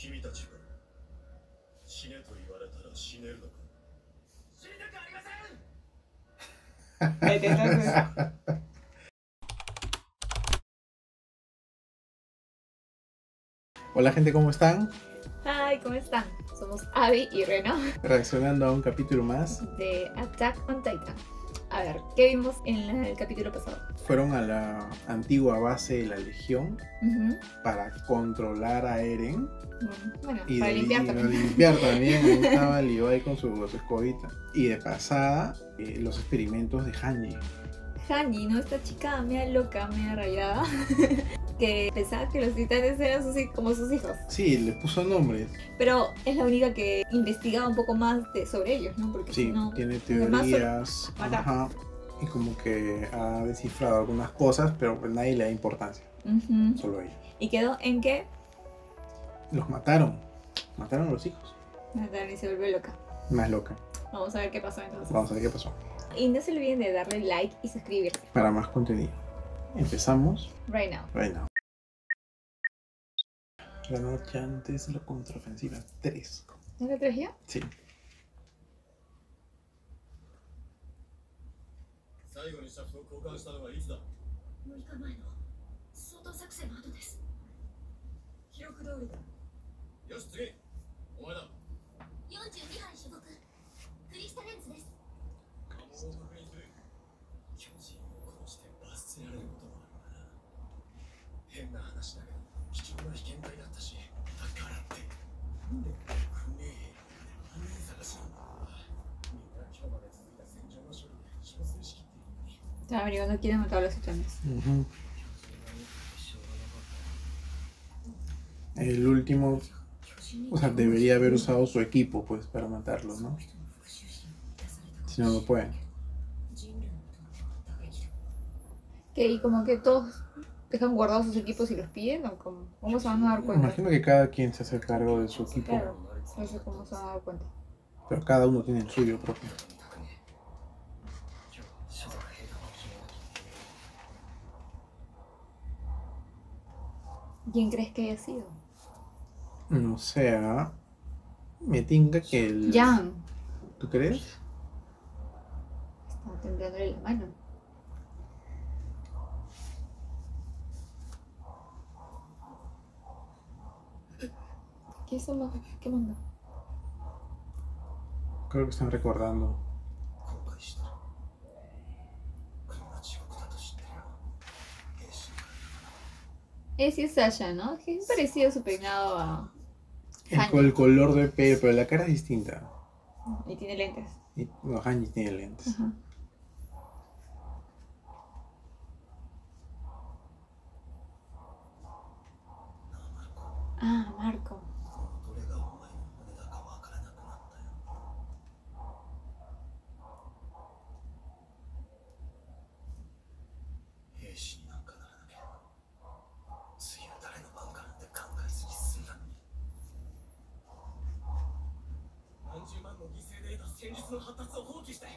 君たちは死ねと言われたら死ねるのか死にたくありません Ahí te entonces. Hola gente, ¿cómo están? Hi, ¿cómo están? Somos Abby y Reno Reaccionando a un capítulo más. de Attack on Titan. A ver, ¿qué vimos en el capítulo pasado? Fueron a la antigua base de la Legión para controlar a Eren Mm, Bueno, y para limpiar y para también. limpiar también. Estaba Levi con su, su escobita. Y de pasada, eh, los experimentos de Hanji. Hanji, ¿no? Esta chica media loca, media rayada, que pensaba que los titanes eran sus, como sus hijos. Sí, le puso nombres. Pero es la única que investigaba un poco más de, sobre ellos, ¿no? Porque Sí, si no, tiene teorías. Ajá. Y como que ha descifrado algunas cosas, pero pues nadie le da importancia. Ujú. Solo ella. Y quedó en que Los mataron. Mataron a los hijos. Natalie se volvió loca. Más loca. Vamos a ver qué pasó entonces. Vamos a ver qué pasó. Y no se olviden de darle like y suscribirse. Para más contenido. Empezamos Right now. right now. La noche antes de la contraofensiva. 3. ¿No lo traes ya? Sí. 最 Están averiguando quién anotaba los exámenes. Uh -huh. El último, o sea, debería haber usado su equipo, pues, para matarlo, ¿no? Si no, no pueden. ¿Qué, ¿Y como que todos dejan guardados sus equipos y los piden? ¿O cómo, cómo se van a dar cuenta? Me imagino que cada quien se hace cargo de su equipo. Claro, no sé cómo se van a dar cuenta. Pero cada uno tiene el suyo propio. ¿Quién crees que haya sido? No sé, ¿ah? me tinga que el... Jan. ¿Tú crees? Estaba temblándole la mano. ¿Qué es eso? ¿Qué manda? Creo que están recordando. Ese es Sasha, ¿no? Que es parecido a su peinado a... El, Hanji. el color de pelo, pero la cara es distinta. Y tiene lentes. Y, no, Hanji tiene lentes. Ajá. 戦術の発達を放棄して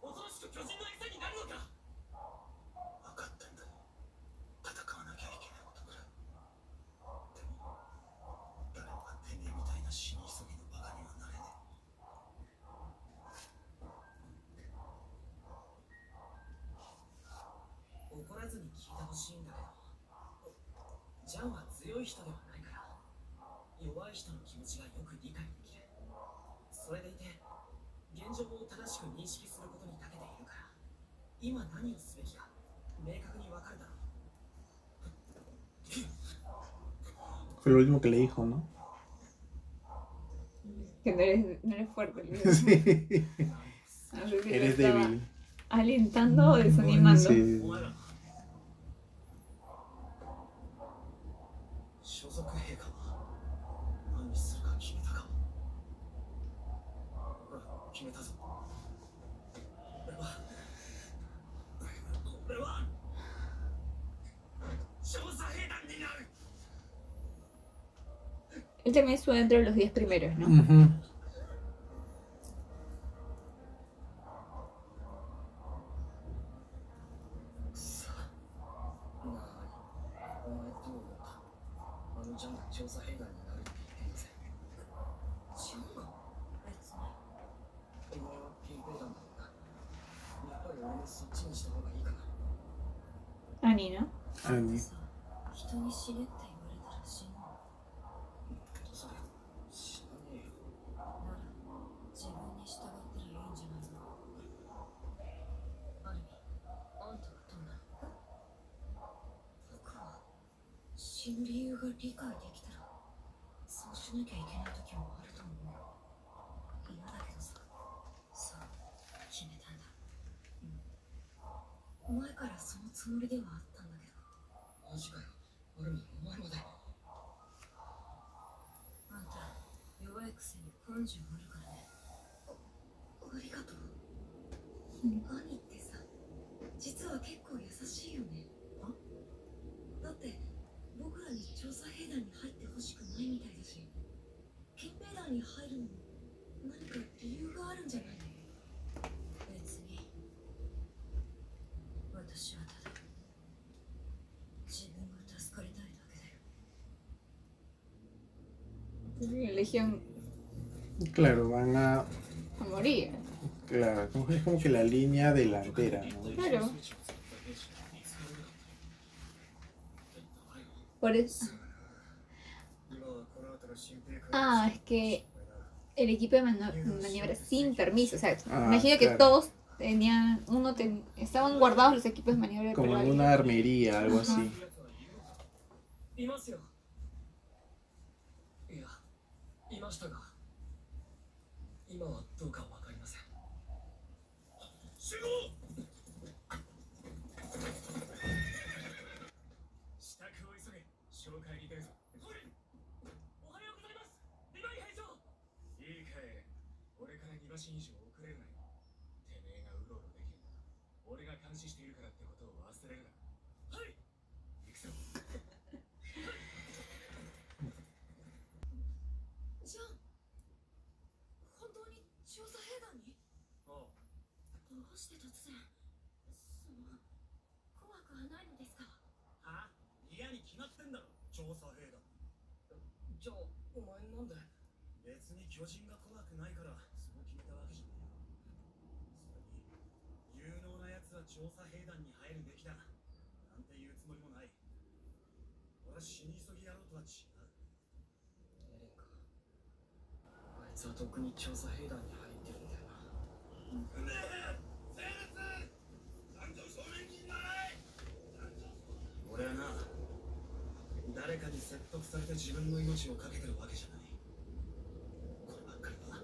おとなしく巨人の餌になるのか。分かってんだ。よ戦わなきゃいけないことぐらい。でも誰もがてめえみたいな死に急ぎのバカにはなれねえ。怒らずに聞いてほしいんだけどジャンは強い人ではないから弱い人の気持ちがよく理解できる。それでいて 現状を正しく認識することに長けているから今何をすべきか明確にわかるだろう Fue lo último que le dijo, ¿no? Que no eres, no eres fuerte. No sí. sé si lo Eres estaba débil. Alentando o desanimando. Sí. Él también estuvo dentro los 10 primeros, ¿no? 前からそのつもりではあったんだけど。マジかよ。アルミお前まであんた弱いくせに根性あるからね。あありがとう？兄ってさ実は結構優しいよね。あ？だって僕らに調査兵団に入ってほしくないみたいだし憲兵団に入るのも何か理由があるんじゃない？Claro, van a... morir. Claro, es como que la línea delantera. Claro. Por eso. Ah, es que el equipo de maniobra sin permiso. O sea, ah, imagino que todos tenían, uno ten, estaban guardados los equipos de maniobra. Como en una armería, algo Ajá. así. いましたが今はどうかわかりません。集合！支度を急げ。紹介に出るぞ。はいおはようございます。リヴァイ兵長。いいかい。俺から2馬身以上遅れるなよ。てめえがうろうろできるな俺が監視しているからってことを忘れるなはい行くぞじゃあ本当に調査兵団にああどうして突然その怖くはないのですか？は？嫌に決まってんだろ。調査兵だ。じゃあお前なんで別に巨人が怖くないからそう決めたわけじゃねえよ。それに有能な奴は調査兵団に入るべきだ。なんて言うつもりもない。俺は死に急ぎ野郎とは違う。エレンか。あいつはとっくに調査兵団に入ってるんだよな。ねえ生物男女正面にいない俺はな誰かに説得されて自分の命を懸けてるわけじゃない。こればっかりは。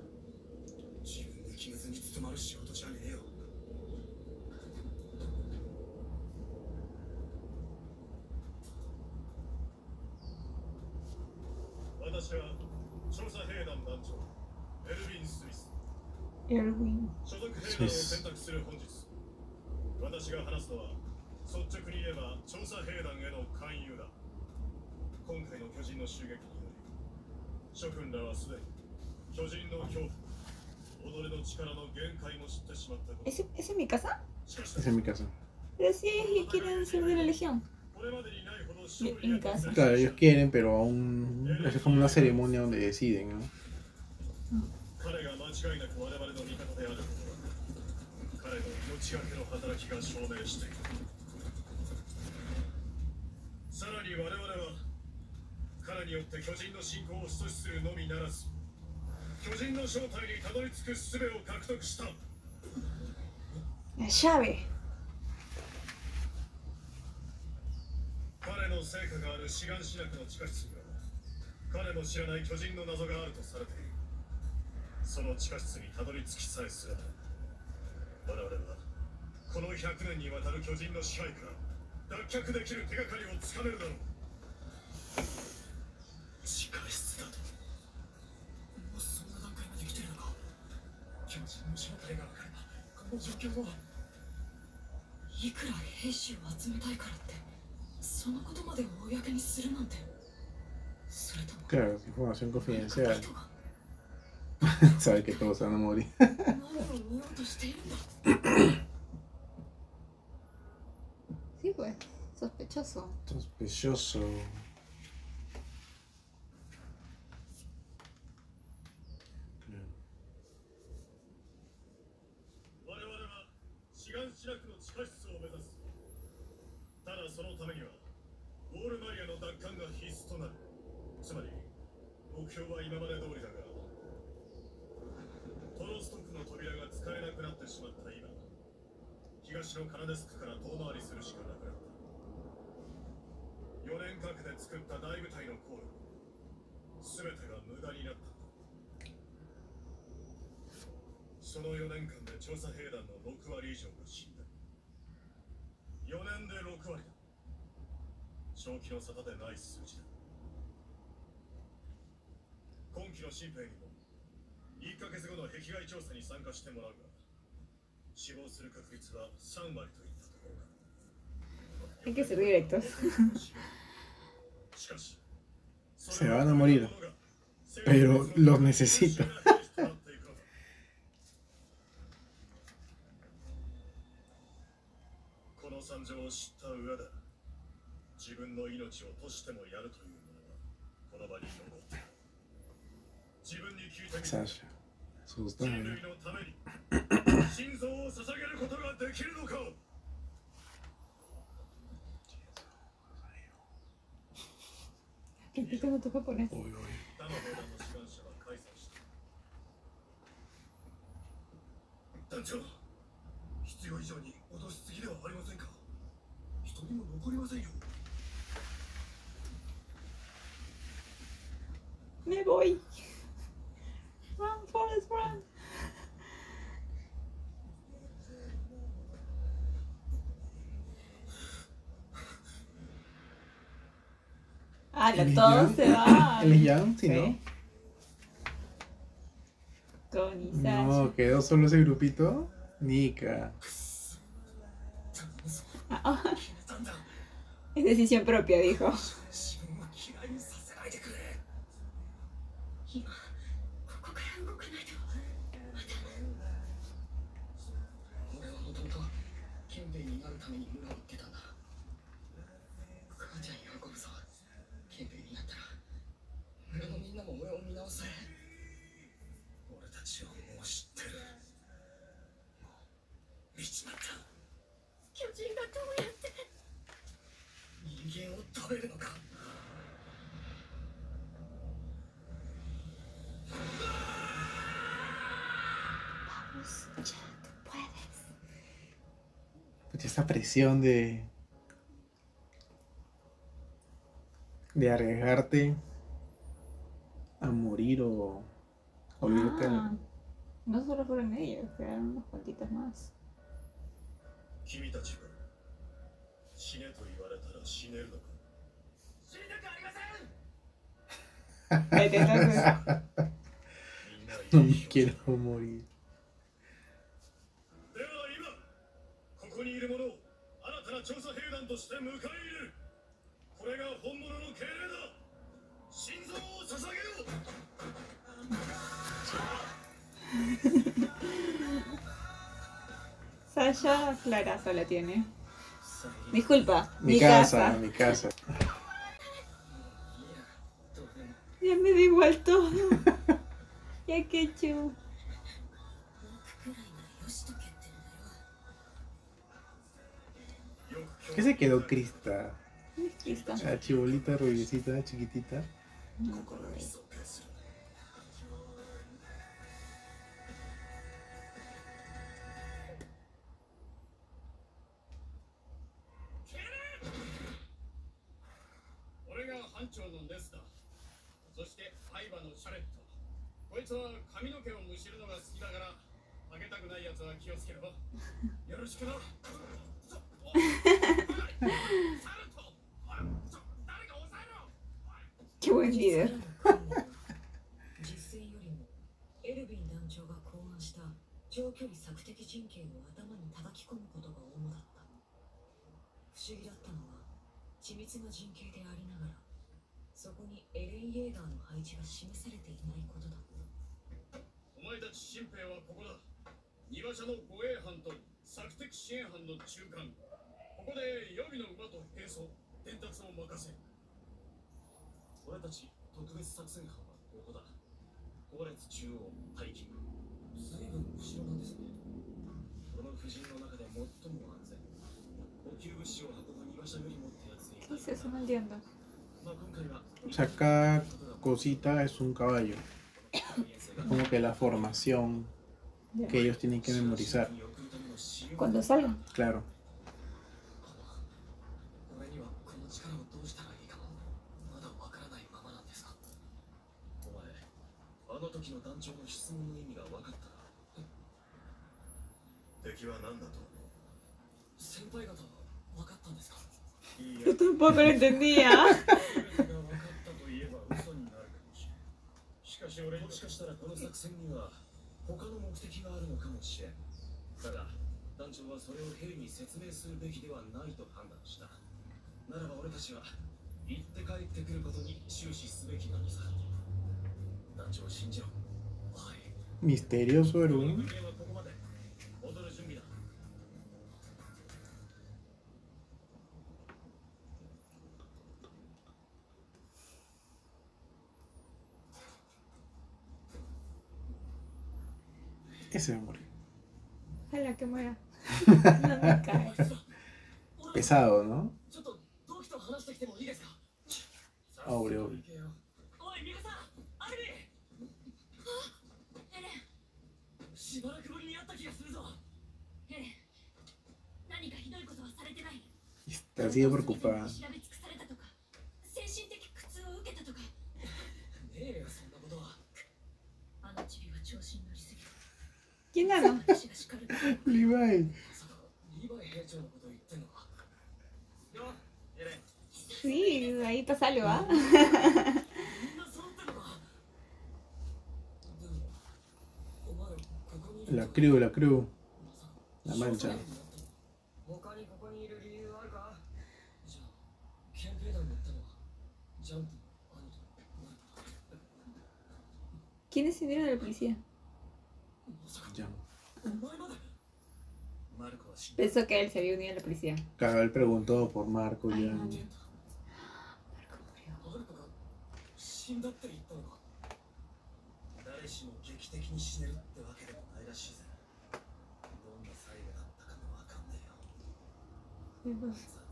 自分で決めずに務まる仕事じゃねえよ。私は調査兵団団長エルヴィン・スミス.所属兵団を選択する本日。私が話すのは率直に言えば調査兵団への人の襲撃により諸君らはすでに巨人の恐怖己の力の限界も知ってしまったこと ¿Ese, ¿Ese es mi casa? しかし Esa es mi casa. Pero sí, ellos quieren ser de la legión. これまでにないほど勝 En 利 mi が casa. Claro, ellos quieren, pero aún. Es como una ceremonia donde deciden, ¿no? 彼が間違いなく我々の味方であることは彼の命がけの働きが証明しているさらに我々は 彼によって巨人の侵攻を阻止するのみならず巨人の正体にたどり着く術を獲得した。llave. 彼の成果がある志願しなくの地下室には彼の知らない巨人の謎があるとされている。その地下室にたどり着きさえすれば我々はこの100年にわたる巨人の支配から脱却できる手がかりをつかめるだろう状況はいくら兵士を集めたいからってそのことまで公にするなんてそれとも Claro, información confidencial. Sabe que todos van a morir. 何を見ようとしているんだ Sí, pues. Sospechoso. Sospechoso. 我々は志願しな地下室を目指すただそのためにはウォールマリアの奪還が必須となるつまり目標は今まで通りだがトロスト区の扉が使えなくなってしまった今東のカナデスクから遠回りするしかなくなった4年かけて作った大部隊の航路全てが無駄になったその4年間で調査兵団の6割以上が死んだ4年で6割だ正気の沙汰でない数字だ今期の新兵にも1ヶ月後の壁外調査に参加してもらうが死亡する確率は3割といったところだ Hay que ser directos. しかし Se van a morir, pero los necesito. 情を知った上で自分の命をとしてもやるという者はこの場に残って自分に聞いてみるそうね。心臓を捧げることができるのか。結局のとこ。おいおい。団長。りませんよ Me voy. Run, Forrest, run. Ah, ¿Él es todos Jan? se van. ¿Él es Jan? Sí, ¿no? Con Isashi. No, quedó solo ese grupito. Nika. Es decisión propia, dijo. 人間を食べるのか Vamos, ya, tú puedes. Pues esa presión de. de arriesgarte No me quiero morir. Sasha Clara la tiene. Disculpa. Mi, mi casa, casa, mi casa. igual todo. ya que chulo. ¿Qué se quedó Crista? Crista. La chibolita, rubiecita, chiquitita. No に尊敬する俺が班長のシャレット。こいつは髪の毛をむしるのが好きだからあげたくないやつは気をつけろ。よろしくな。Qué buen líder. 実戦よりもエルヴィン団長が考案した長距離索敵陣形を頭に叩き込むことが主だった。不思議だったのは緻密な陣形でありながらそこにエレン・イェーガーの配置が示されていないことだ。お前たち新兵はここだ。庭社の護衛班と索敵支援班の中間。ここで予備の馬と並走伝達を任せ。俺たち特別作戦班はここだ。後列中央待機随分後ろなんですね。この布陣の中で最も安全。馬車よりもってやつに.まあ今回は O sea, cada cosita es un caballo. Como que la formación que ellos tienen que memorizar. Cuando salga. Claro. いいや Yo tampoco lo entendía. 全てが分かったと言えば嘘になるかもしれんしかし俺もしかしたらこの作戦には他の目的があるのかもしれんただ団長はそれを兵に説明するべきではないと判断したならば俺たちは行って帰ってくることに終始すべきなのさ団長を信じろはい Misterioso 今日 que se Pesado, ¿no? Está así preocupada. ってんのかでもお前ここにいる La crew, la crew. まさか La mancha. 他にここにいる理由あるかじゃあ憲兵団に行ったのはジャンプの兄とマルコだ ¿Quién es el dinero de la policía? Pensó que él se había unido a la policía. Claro, él preguntó por Marco ya. マル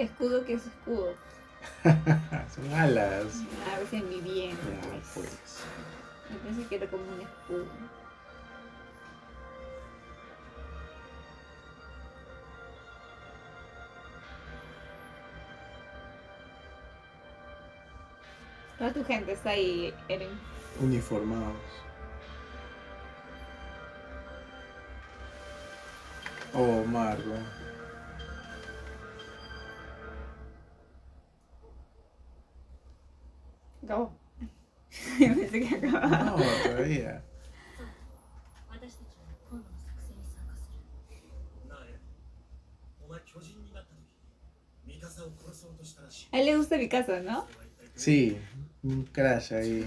El escudo que es escudo. Son alas. A veces mi bien. Ya, pues. pues. Parece que era como un escudo. Toda tu gente está ahí, Eren. Uniformados. Oh, Marco. Acabó. Pensé que. No, todavía. A él le gusta mi casa, ¿no? Sí, un crash ahí.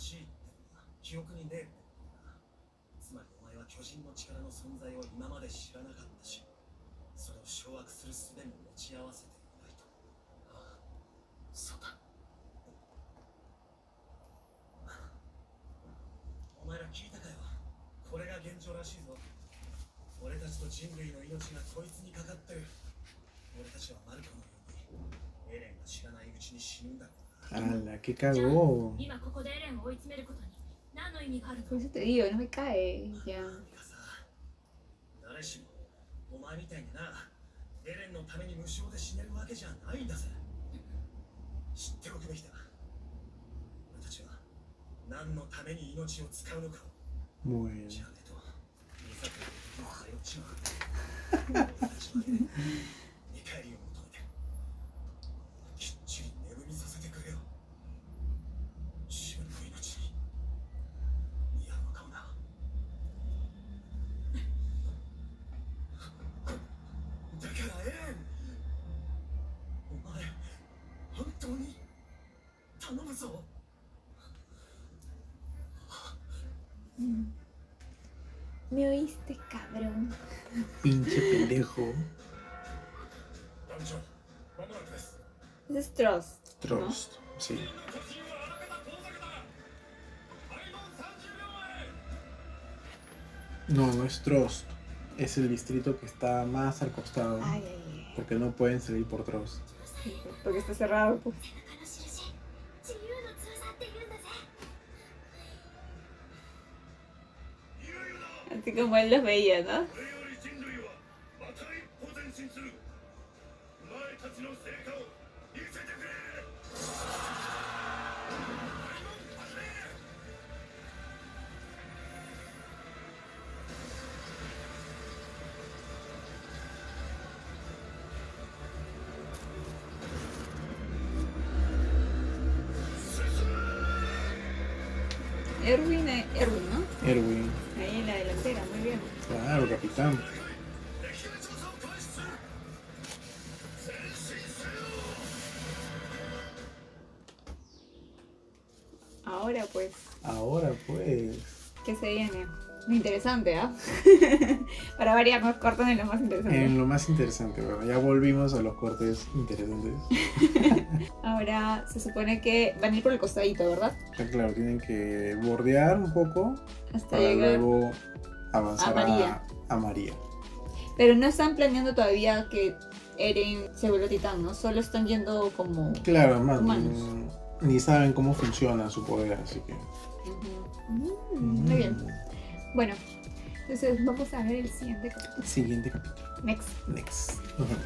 しいってのは記憶にねえつまりお前は巨人の力の存在を今まで知らなかったしそれを掌握する術も持ち合わせていないとああそうだお前ら聞いたかよこれが現状らしいぞ俺たちと人類の命がこいつにかかってる俺たちはマルコのようにエレンが知らないうちに死ぬんだろうな ¡Hala! ¡Qué cagó! 今ここでエレンを追い詰めることに何の意味があるの？Por eso te digo, no me cae. Ya. 誰しもお前みたいになエレンのために無償で死ねるわけじゃないんだぜ知っておくべきだ俺たちは何のために命を使うのかを Bueno. じゃねと見させて迷っ ¿Me oíste, cabrón? Pinche pendejo. Ese es Trust. Trust, ¿no? sí. No, no es Trost. Es el distrito que está más al costado. Ay, ay, ay. Porque no pueden salir por Trost. Porque está cerrado, pues. 지금 완전 회의하나? Erwin è Erwin? Erwin. Claro, capitán. Ahora pues. Ahora pues. ¿Qué se viene? Interesante, ¿ah? Para variar, nos cortan en lo más interesante. En lo más interesante, bueno, ya volvimos a los cortes interesantes. Ahora se supone que van a ir por el costadito, ¿verdad? Ah, claro, tienen que bordear un poco Hasta para llegar. luego avanzar A María. a María. Pero no están planeando todavía que Eren se vuelva titán, ¿no? Solo están yendo como... Claro, además, Humanos. mm, ni saben cómo funciona su poder, así que. Mm, Muy bien. Bueno, entonces vamos a ver el siguiente capítulo. Siguiente capítulo. Next. Next. Nos vemos.